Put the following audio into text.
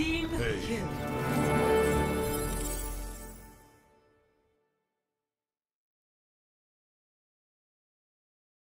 Team hey. kill.